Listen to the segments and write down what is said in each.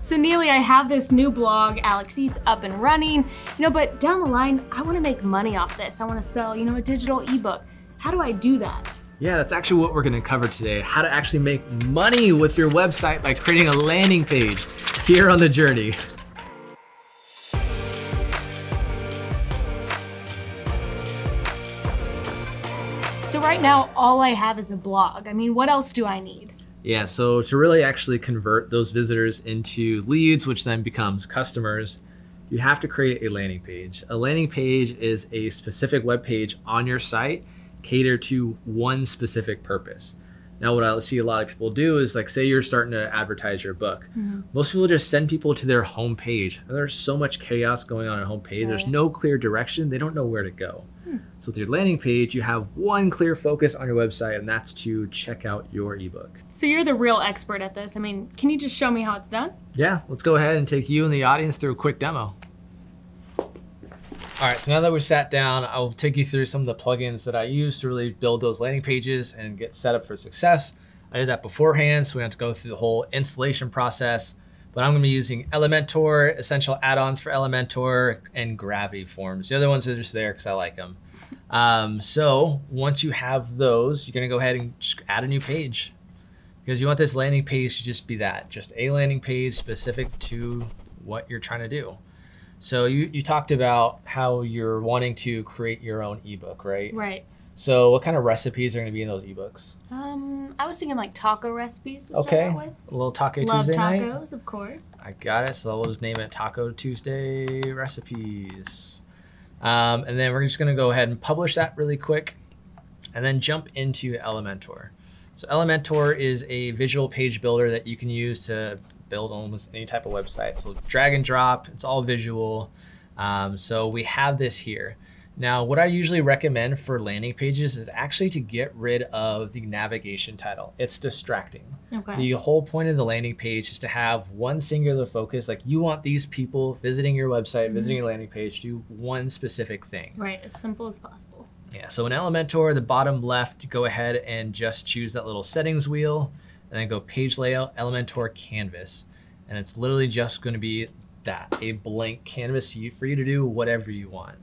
So Neely, I have this new blog, Alex Eats, up and running, you know, but down the line, I wanna make money off this. I wanna sell, you know, a digital ebook. How do I do that? Yeah, that's actually what we're gonna cover today. How to actually make money with your website by creating a landing page here on the journey. So right now, all I have is a blog. I mean, what else do I need? Yeah, so to really actually convert those visitors into leads, which then becomes customers, you have to create a landing page. A landing page is a specific web page on your site catered to one specific purpose. Now, what I see a lot of people do is like, say you're starting to advertise your book. Mm-hmm. Most people just send people to their homepage. There's so much chaos going on at home page. Right. There's no clear direction. They don't know where to go. Hmm. So with your landing page, you have one clear focus on your website, and that's to check out your ebook. So you're the real expert at this. I mean, can you just show me how it's done? Yeah, let's go ahead and take you and the audience through a quick demo. All right, so now that we sat down, I'll take you through some of the plugins that I use to really build those landing pages and get set up for success. I did that beforehand, so we don't have to go through the whole installation process, but I'm gonna be using Elementor, essential add-ons for Elementor, and Gravity Forms. The other ones are just there because I like them. Um, so once you have those, you're gonna go ahead and just add a new page because you want this landing page to just be that, just a landing page specific to what you're trying to do. So you, you talked about how you're wanting to create your own ebook, right? Right. So what kind of recipes are going to be in those ebooks? Um, I was thinking like taco recipes. okay. A little Taco Love Tuesday tacos, night. tacos, of course. I got it. So we'll just name it Taco Tuesday recipes. Um, and then we're just going to go ahead and publish that really quick, and then jump into Elementor. So Elementor is a visual page builder that you can use to build almost any type of website. So drag and drop, it's all visual. Um, so we have this here. Now, what I usually recommend for landing pages is actually to get rid of the navigation title. It's distracting. Okay. The whole point of the landing page is to have one singular focus. Like you want these people visiting your website, mm-hmm. visiting your landing page, do one specific thing. Right, as simple as possible. Yeah, so in Elementor, the bottom left, go ahead and just choose that little settings wheel and then go page layout, Elementor canvas. And it's literally just gonna be that, a blank canvas for you to do whatever you want.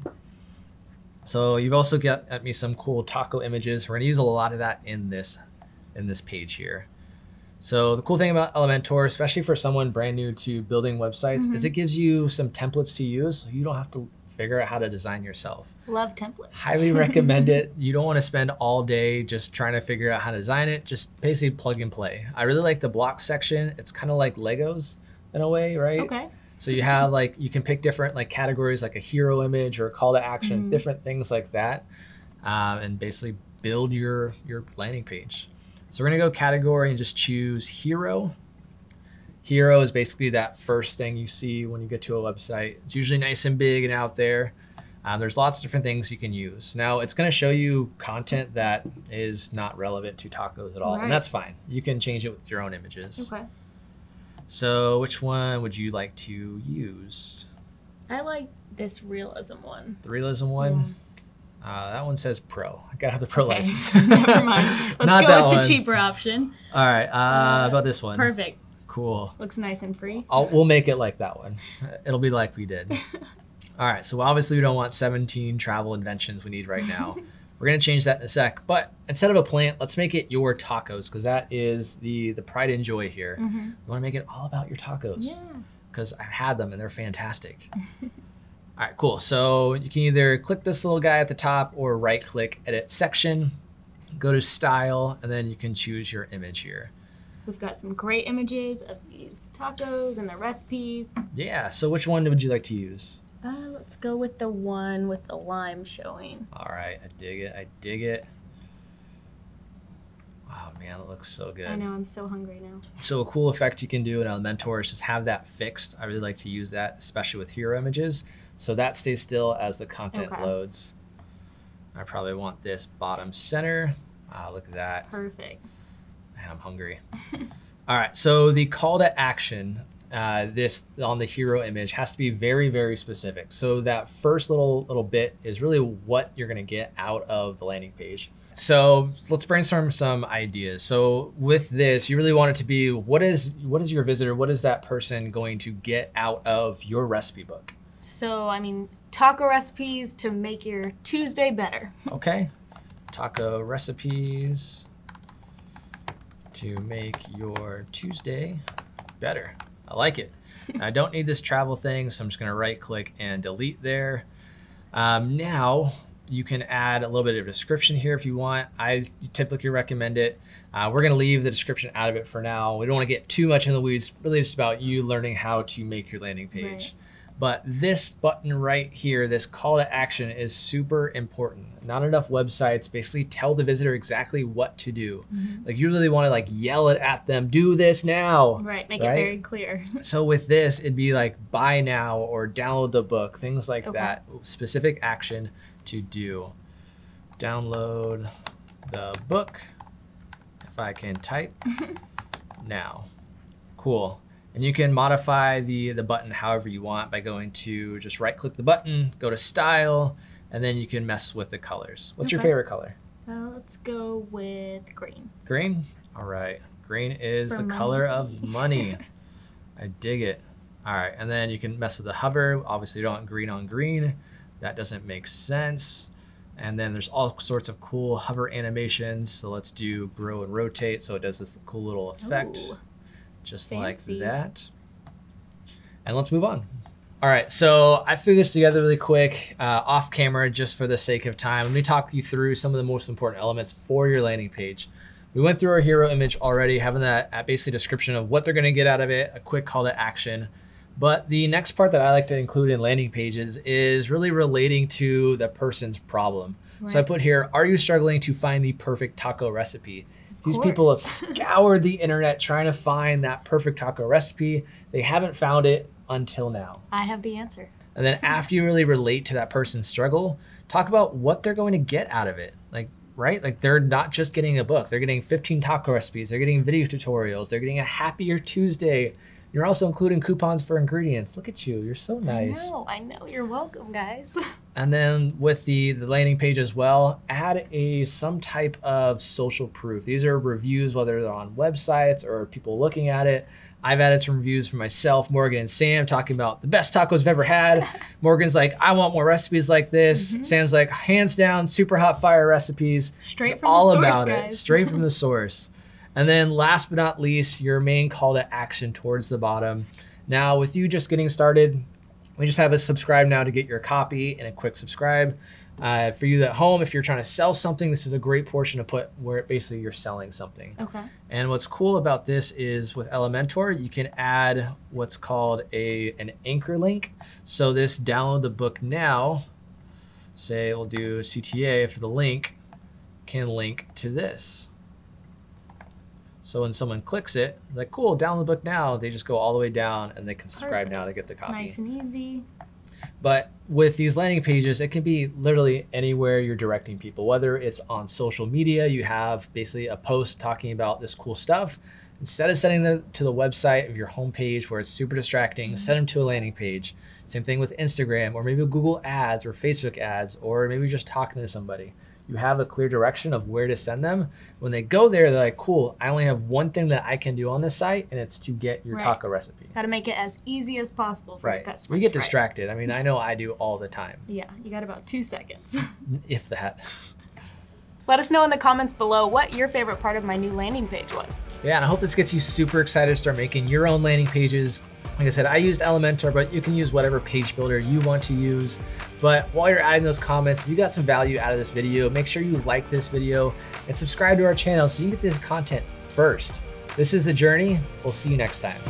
So you've also got at me some cool taco images. We're gonna use a lot of that in this, in this page here. So the cool thing about Elementor, especially for someone brand new to building websites, mm -hmm. is mm-hmm. it gives you some templates to use. So you don't have to figure out how to design yourself. Love templates. Highly recommend it. You don't want to spend all day just trying to figure out how to design it. Just basically plug and play. I really like the block section. It's kind of like Legos in a way, right? Okay. So you have like you can pick different like categories like a hero image or a call to action, mm-hmm. different things like that, um, and basically build your your landing page. So we're gonna go category and just choose hero. Hero is basically that first thing you see when you get to a website. It's usually nice and big and out there. Um, there's lots of different things you can use. Now it's going to show you content that is not relevant to tacos at all, right. and that's fine. You can change it with your own images. Okay. So which one would you like to use? I like this realism one. The realism one? Yeah. Uh, that one says pro. I got to have the pro okay. license. Never mind. Let's Not go with one. the cheaper option. All right. Uh, uh, about this one? Perfect. Cool. Looks nice and free. I'll, we'll make it like that one. It'll be like we did. All right. So obviously we don't want 17 travel inventions we need right now. We're gonna change that in a sec. But instead of a plant, let's make it your tacos because that is the the pride and joy here. Mm-hmm. You want to make it all about your tacos. Yeah. Because I've had them and they're fantastic. all right, cool. So you can either click this little guy at the top or right click edit section, go to style, and then you can choose your image here. We've got some great images of these tacos and the recipes. Yeah, so which one would you like to use? Uh, let's go with the one with the lime showing. All right, I dig it. I dig it. Wow, man, it looks so good. I know, I'm so hungry now. So a cool effect you can do in Elementor is just have that fixed. I really like to use that, especially with hero images. So that stays still as the content okay. loads. I probably want this bottom center. Wow, look at that. Perfect. Man, I'm hungry. All right, so the call to action uh, this on the hero image has to be very very specific so that first little little bit is really what you're going to get out of the landing page So let's brainstorm some ideas. So with this, you really want it to be what is what is your visitor, what is that person going to get out of your recipe book? So, I mean, taco recipes to make your Tuesday better. Okay. Taco recipes to make your Tuesday better. I like it. I don't need this travel thing, so I'm just gonna right click and delete there. Um, now you can add a little bit of description here if you want. I typically recommend it. Uh, we're gonna leave the description out of it for now. We don't wanna get too much in the weeds. Really it's about you learning how to make your landing page. Right. But this button right here, this call to action is super important. Not enough websites basically tell the visitor exactly what to do. Mm-hmm. Like you really want to like yell it at them, do this now. Right, make Right? it very clear. So with this, it'd be like buy now or download the book, things like Okay. that. Specific action to do. Download the book. If I can type now. Cool. And you can modify the, the button however you want by going to just right click the button, go to style, and then you can mess with the colors. What's your favorite color? Uh, let's go with green. Green? All right. Green is For the color of money. I dig it. All right. And then you can mess with the hover. Obviously, you don't want green on green. That doesn't make sense. And then there's all sorts of cool hover animations. So let's do grow and rotate. So it does this cool little effect, Ooh. Just fancy. like that. And let's move on. All right, so I threw this together really quick, uh, off camera, just for the sake of time. Let me talk you through some of the most important elements for your landing page. We went through our hero image already, having that basically description of what they're going to get out of it, a quick call to action. But the next part that I like to include in landing pages is really relating to the person's problem. So I put here, are you struggling to find the perfect taco recipe? These people have scoured the internet trying to find that perfect taco recipe. They haven't found it until now. I have the answer. And then after you really relate to that person's struggle, talk about what they're going to get out of it. Like, right? Like they're not just getting a book. They're getting 15 taco recipes. They're getting video tutorials. They're getting a happier Tuesday. You're also including coupons for ingredients. Look at you. You're so nice. I know, I know. You're welcome, guys. And then with the, the landing page as well, add a some type of social proof. These are reviews, whether they're on websites or people looking at it. I've added some reviews for myself, Morgan and Sam, talking about the best tacos I've ever had. Morgan's like, I want more recipes like this. Mhm. Sam's like, hands down, super hot fire recipes. Straight It's from all the source, about it, straight from the source. And then last but not least, your main call to action towards the bottom. Now, with you just getting started, we just have a subscribe now to get your copy and a quick subscribe. Uh, for you at home, if you're trying to sell something, this is a great portion to put where basically you're selling something. Okay. And what's cool about this is with Elementor, you can add what's called a an anchor link. So this download the book now, say we'll do CTA for the link, can link to this. So when someone clicks it, like cool, download the book now, they just go all the way down and they can subscribe Perfect. now to get the copy. Nice and easy. But with these landing pages, it can be literally anywhere you're directing people, whether it's on social media, you have basically a post talking about this cool stuff. Instead of sending them to the website of your homepage where it's super distracting, mm-hmm. send them to a landing page. Same thing with Instagram or maybe Google ads or Facebook ads, or maybe just talking to somebody. You have a clear direction of where to send them. When they go there, they're like, cool, I only have one thing that I can do on this site, and it's to get your Right. taco recipe. Got to make it as easy as possible for Right. your customers. We get right? distracted. I mean, I know I do all the time, Yeah, you got about two seconds. if that. Let us know in the comments below what your favorite part of my new landing page was. Yeah, and I hope this gets you super excited to start making your own landing pages. Like I said, I used Elementor, but you can use whatever page builder you want to use. But while you're adding those comments, if you got some value out of this video, make sure you like this video and subscribe to our channel so you can get this content first. This is The Journey. We'll see you next time.